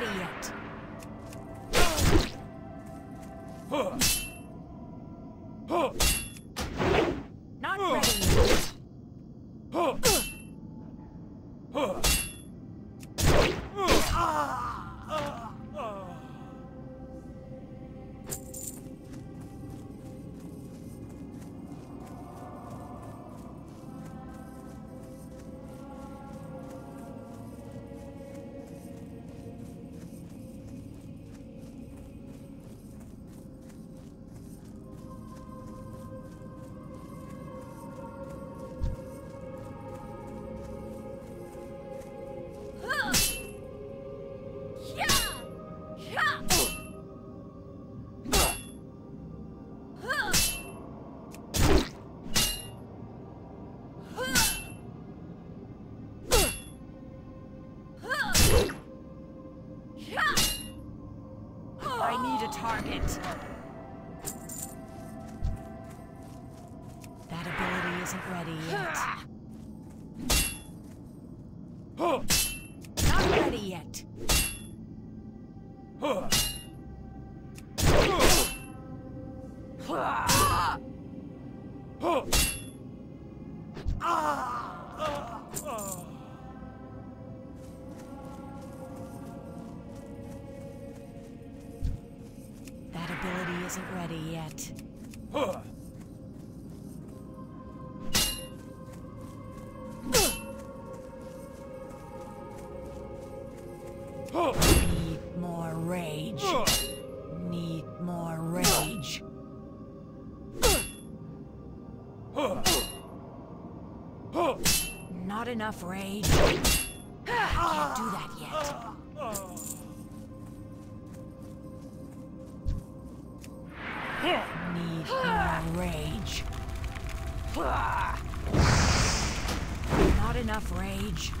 ready yet. Not ready yet. I need a target. That ability isn't ready yet. Not ready yet. That isn't ready yet. Need more rage. Need more rage. Not enough rage. I can't do that yet. Need more rage. Not enough rage.